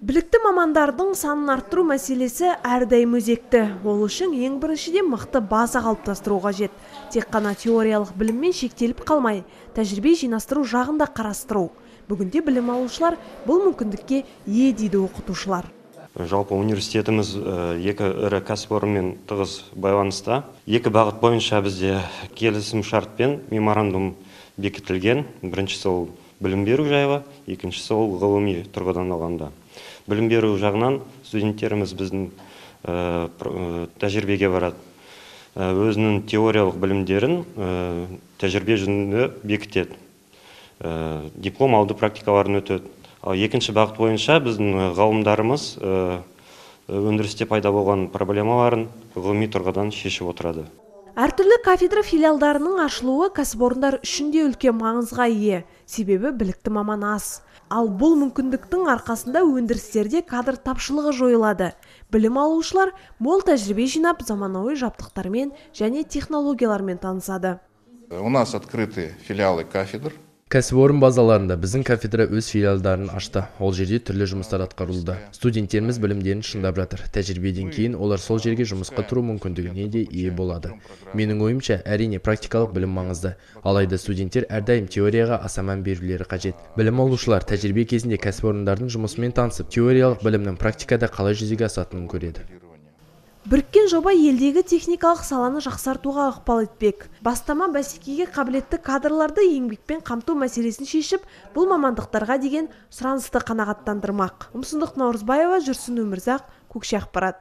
білікті мамандардың санын арттыру мәселесі әрдайым өзекті. Ол үшін ең біріншіден мықты база қалыптастыру қажет. Тек қана теориялық біліммен шектеліп қалмай тәжірибе жинастыру жағын да қарастыру. Бүгінде білім алушылар бұл мүмкіндікке ие дейді оқытушылар. Жалпы университетіміз екі ірі кәсіпорынмен тығыз байланыста. Екі бағыт бойынша бізде келісім шарт пен меморандум бекітілген. Біріншісі ол білім беру жайлы екіншісі ол ғылыми тұрғыдан алғанда. Білім беру жағынан студенттеріміз біздің тәжірибеге барады. Өзінің теориялық білімдерін тәжірибе жүзінде бекітеді. Диплом алды практикаларын өтеді. Ал екінші бағыт бойынша біздің ғалымдарымыз өндірісте пайда болған проблемаларын ғылыми тұрғыдан шешіп отырады. Әртүрлі кафедра филиалдарының ашылуы кәсіпорындар үшін де үлкен маңызға ие. Себебі білікті маман аз. Ал бұл мүмкіндіктің арқасында өндірістерде кадр тапшылығы жойылады. Білім алушылар мол тәжірибе жинап заманауи жабдықтармен және технологиялармен танысады. У нас открыты филиалы кафедр. Кәсіпорын базаларында біздің кафедра өз филиалдарын ашты. Ол жерде түрлі жұмыстар атқарылуда студенттеріміз білімдерін шыңдап жатыр. Тәжірибеден кейін олар сол жерге жұмысқа тұру мүмкіндігіне де ие болады. Менің ойымша әрине практикалық білім маңызды. Алайда студенттер әрдайым теорияға аса мән берулері қажет. Білім алушылар тәжірибе кезінде кәсіпорындардың жұмысымен танысып теориялық білімнің практикада қалай жүзеге асатынын көреді. Біріккен жоба елдегі техникалық саланы жақсартуға ықпал етпек. Бастама бәсекеге қабілетті кадрларды еңбекпен қамту мәселесін шешіп бұл мамандықтарға деген сұранысты қанағаттандырмақ. Ұмсындық наурызбаева жүрсін өмірзақ көкше ақпарат.